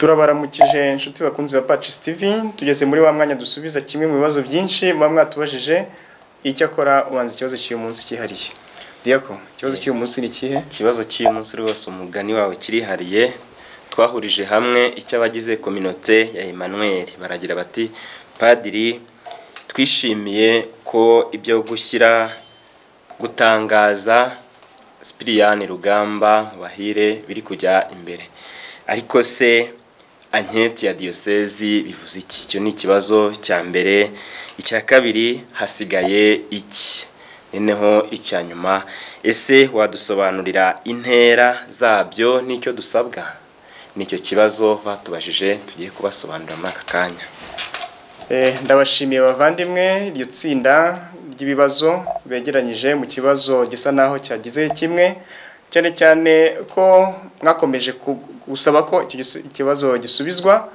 turabaramukije inshuti bakunze ba Patches TV tugeze muri wa mwanya dusubiza kimwe mu bibazo byinshi muba mwatubajije icyo akora ubanza ikibazo cy'uyu munsi cyihariye. Diako ikibazo cy'uyu munsi ni ikihe ikibazo cy'uyu munsi rwose umugani wawe kirihariye. Twahurije hamwe icyo abagize kominote ya Emmanuel. Baragira bati padiri twishimiye ko ibyo gushyira gutangaza Sipiriyani Rugamba mu bahire biri kujya imbere. Ariko se anketi ya diyosezi bivuze iki? Icyo ni ikibazo cya mbere. Icya kabiri hasigaye iki? Noneho icya nyuma. Ese wadusobanurira intera zabyo n'icyo dusabwa? Nicyo kibazo batubajije tugiye kubasobanurira muri aka kanya. Eh, ndabashimiye bavandimwe iryo tsinda ry'ibibazo begeranyije mu kibazo gisa naho cyagize kimwe. Cyane cyane ko mwakomeje gusaba ko ikibazo gisubizwa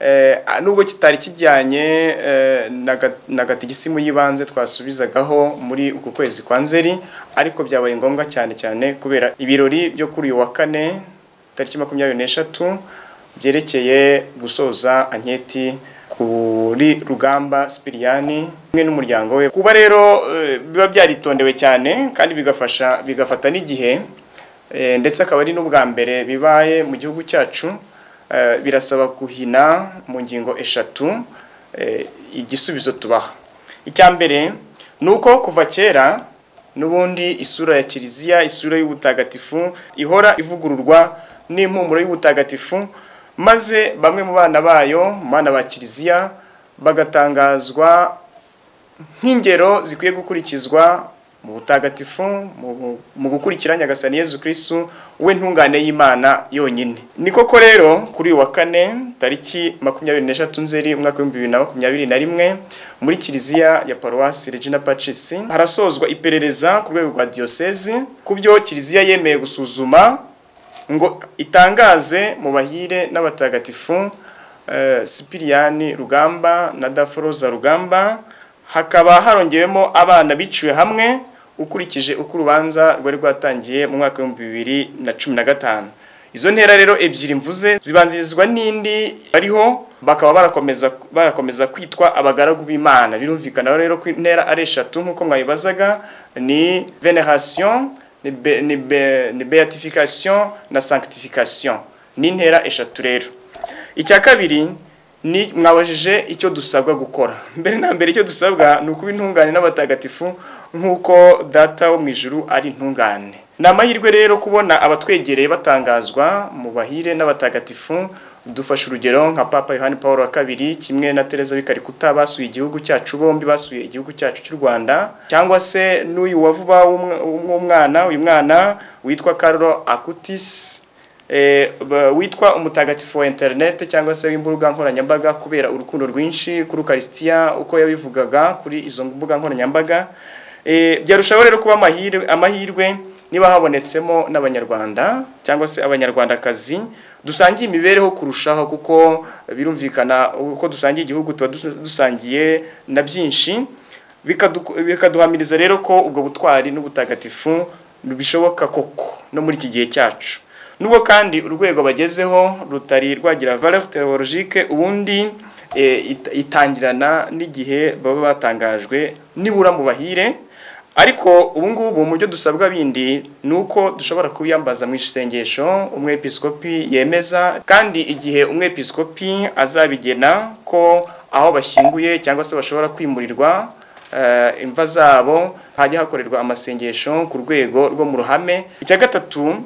eh, nubwo kitari kijyanye eh, na ga- na gatigisimu y'ibanze twasubizagaho muri uku kwezi kwa nzeri ariko byabaye ngombwa cyane cyane kubera ibirori byo kuri uyu wa kane tariki makumyabiri n'eshatu byerekeye gusoza anketi kuri rugamba Sipiriyani hamwe n'umuryango we. Kuba rero eh, biba byaritondewe cyane kandi bigafasha bigafata n'igihe ndetse akaba ari n'ubwa mbere bibaye mu gihugu cyacu eh, birasaba guhina mu ngingo eshatu eh, igisubizo tubaha. Icya mbere ni uko kuva kera n'ubundi isura ya kiliziya isura y'ubutagatifu ihora ivugururwa n'impumuro y'ubutagatifu maze bamwe mu bana bayo mu bana ba kiliziya bagatangazwa nk'ingero zikwiye gukurikizwa mu butagatifu mu- gukurikira nyagasani yezu kirisitu we ntungane y'imana yonyine. Ni koko rero kuri uyu wa kane tariki makumyabiri n'eshatu nzeri umwaka w'ibihumbi bibiri na makumyabiri na rimwe muri kiliziya ya paruwasi regina pacis harasozwa iperereza ku rwego rwa diyosezi ku byo kiliziya yemeye gusuzuma ngo itangaze mu bahire n'abatagatifu eh, Sipiriyani Rugamba na Daforoza Rugamba. Hakaba harongewemo abana biciwe hamwe ukurikije uko urubanza rwari rwatangiye mu mwaka w'ibihumbi bibiri na cumi na gatanu. Izo ntera rero ebyiri mvuze zibanzirizwa n'indi bariho bakaba barakomeza barakomeza kwitwa abagaragu b'Imana. Birumvikana rero ko intera ari eshatu nk'uko mwabibazaga ni veneration ni, be, ni beatification na sanctification. Ni intera eshatu rero. Icya kabiri ni mwabajije icyo dusabwa gukora. Mbere na mbere icyo dusabwa ni ukuba intungane n'abatagatifu nk'uko data wo mu ijuru ari intungane ni amahirwe rero kubona abatwegereye batangazwa mu bahire n'abatagatifu. Dufashe urugero nka papa yohani paul wa kabiri kimwe na tereza bikarikuta basuye igihugu cyacu bombi basuye igihugu cyacu cy'u rwanda cyangwa se n'uyu wa vuba w'umwa- w'umwana uyu mwana witwa carlo acutis eh, witwa umutagatifu wa internet cyangwa se w'imbuga nkoranyambaga kubera urukundo rwinshi kuri ukarisitiya uko yabivugaga kuri izo mbuga nkoranyambaga. Byarushaho rero kuba amahirwe, niba habonetsemo n'abanyarwanda cyangwa se abanyarwandakazi dusangiye imibereho kurushaho kuko birumvikana uko dusangiye igihugu tuba dus- dusangiye na byinshi. Bikadu- bikaduhamiriza rero ko ubwo butwari n'ubutagatifu bishoboka koko no muri iki gihe cyacu. Nubwo kandi urwego bagezeho rutari rwagira valeur théologique ubundi eh, it- itangirana n'igihe baba batangajwe nibura mu bahire. Ariko ubu ngubu mu byo dusabwa bindi ni uko dushobora kubiyambaza mu isengesho umwepiskopi yemeza kandi igihe umwepiskopi azabigena ko aho bashyinguye cyangwa se bashobora kwimurirwa eh, imva zabo hajya hakorerwa amasengesho ku rwego rwo mu ruhame. Icya gatatu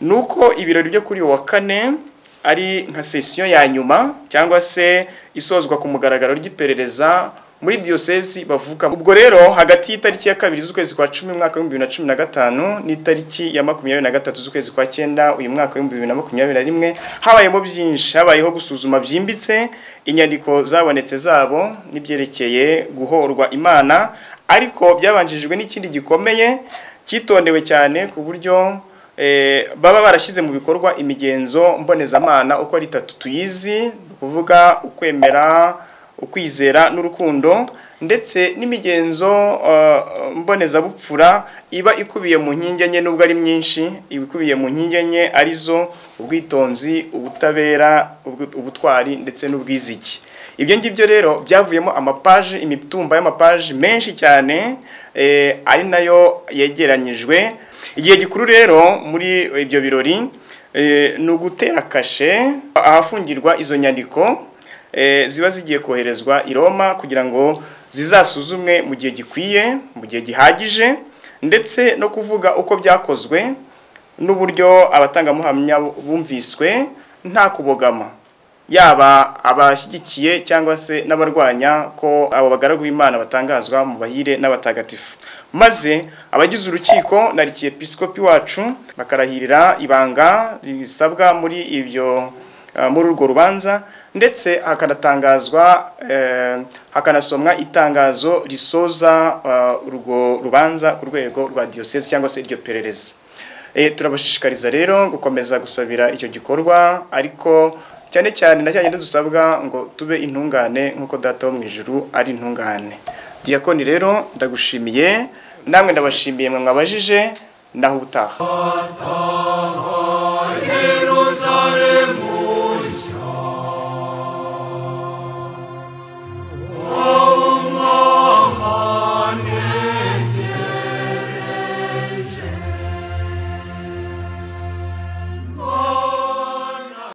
ni uko ibirori byo kuri wa kane ari nka sesiyo ya nyuma cyangwa se isozwa ku mugaragaro ry'iperereza muri diyosezi bavuga. Ubwo rero hagati y'itariki ya kabiri z'ukwezi kwa cumi umwaka w'ibihumbi bibiri na cumi na gatanu n'itariki ya makumyabiri na gatatu z'ukwezi kwa cyenda uyu mwaka w'ibihumbi bibiri na makumyabiri na rimwe habayemo byinshi. Habayeho gusuzuma byimbitse inyandiko zabonetse zabo n'ibyerekeye guhorwa imana ariko byabanjirijwe n'ikindi gikomeye cyitondewe cyane ku buryo eh, baba barashyize mu bikorwa imigenzo mbonezamana uko ari itatu tuyizi ni ukuvuga ukwemera ukwizera n'urukundo ndetse n'imigenzo uh, mbonezabupfura iba ikubiye mu nkingi enye nubwo ari myinshi iba ikubiye mu nkingi enye ari zo ubwitonzi ubutabera ubutwari ndetse n'ubwizigi ibyo ngibyo rero byavuyemo amapaji imitumba y'amapaji menshi cyane eh, ari na yo yegeranyijwe. Igihe gikuru rero muri ibyo birori eh, ni ugutera kashe ahafungirwa izo nyandiko ziba zigiye koherezwa i Roma kugira ngo zizasuzumwe mu gihe gikwiye mu gihe gihagije ndetse no kuvuga uko byakozwe n'uburyo abatangamuhamya bumviswe nta kubogama. Yaba abashyigikiye cyangwa se n'abarwanya ko abo bagaragu b'Imana batangazwa mu bahire n'abatagatifu. Maze abagize urukiko na arkiyepiskopi wacu bakarahirira ibanga risabwa muri ibyo uh, muri urwo rubanza ndetse hakanatangazwa eh, hakanasomwa itangazo risoza uh, urwo rubanza ku rwego rwa diyoseze cyangwa se iryo perereza. Eh, turabashishikariza rero gukomeza gusabira icyo gikorwa ariko cyane cyane na cyane dusabwa ngo tube intungane nk'uko data wo mu ijuru ari intungane. Diyakoni rero ndagushimiye namwe ndabashimiye mwe mwabajije naho ubutaha.